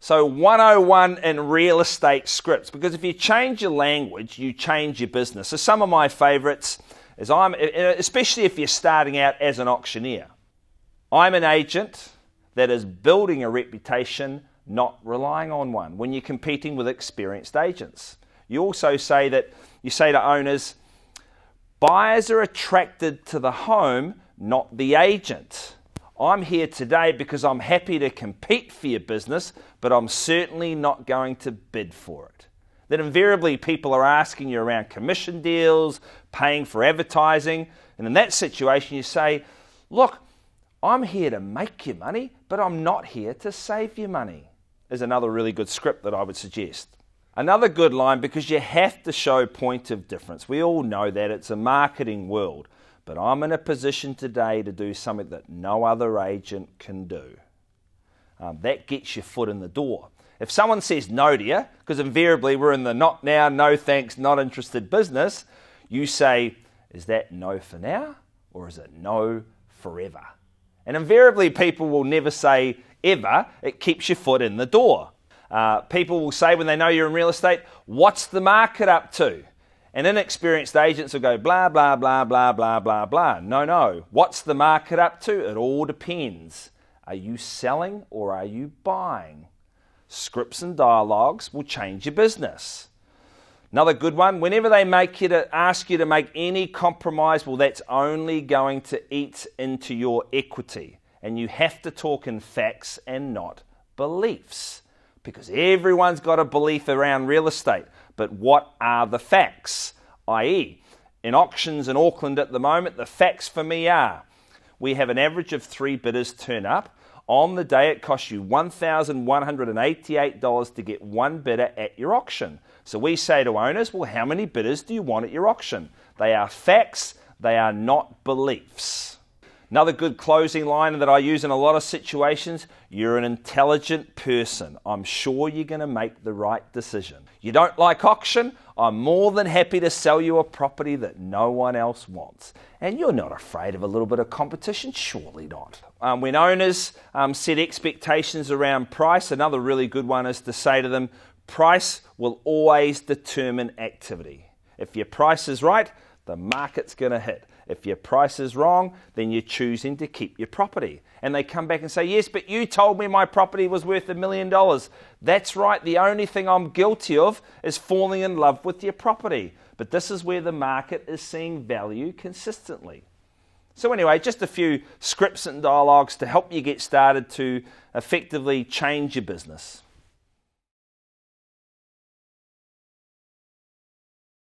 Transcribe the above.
So, 101 in real estate scripts, because if you change your language, you change your business. So, some of my favorites is I'm, especially if you're starting out as an auctioneer, I'm an agent that is building a reputation, not relying on one when you're competing with experienced agents. You also say that you say to owners, buyers are attracted to the home, not the agent. I'm here today because I'm happy to compete for your business, but I'm certainly not going to bid for it. Then invariably people are asking you around commission deals, paying for advertising, and in that situation you say, Look, I'm here to make you money, but I'm not here to save you money. Is another really good script that I would suggest. Another good line because you have to show point of difference. We all know that it's a marketing world. But I'm in a position today to do something that no other agent can do. Um, that gets your foot in the door. If someone says no to you, because invariably we're in the not now, no thanks, not interested business, you say, is that no for now or is it no forever? And invariably people will never say ever, it keeps your foot in the door. Uh, people will say when they know you're in real estate, what's the market up to? And inexperienced agents will go blah, blah, blah, blah, blah, blah, blah. No, no. What's the market up to? It all depends. Are you selling or are you buying? Scripts and dialogues will change your business. Another good one, whenever they make you to ask you to make any compromise, well, that's only going to eat into your equity. And you have to talk in facts and not beliefs. Because everyone's got a belief around real estate. But what are the facts? I.e., in auctions in Auckland at the moment, the facts for me are we have an average of three bidders turn up. On the day, it costs you $1,188 to get one bidder at your auction. So we say to owners, well, how many bidders do you want at your auction? They are facts, they are not beliefs. Another good closing line that I use in a lot of situations you're an intelligent person. I'm sure you're going to make the right decision. You don't like auction? I'm more than happy to sell you a property that no one else wants. And you're not afraid of a little bit of competition? Surely not. Um, when owners um, set expectations around price, another really good one is to say to them, price will always determine activity. If your price is right, the market's going to hit. If your price is wrong, then you're choosing to keep your property. And they come back and say, Yes, but you told me my property was worth a million dollars. That's right, the only thing I'm guilty of is falling in love with your property. But this is where the market is seeing value consistently. So, anyway, just a few scripts and dialogues to help you get started to effectively change your business.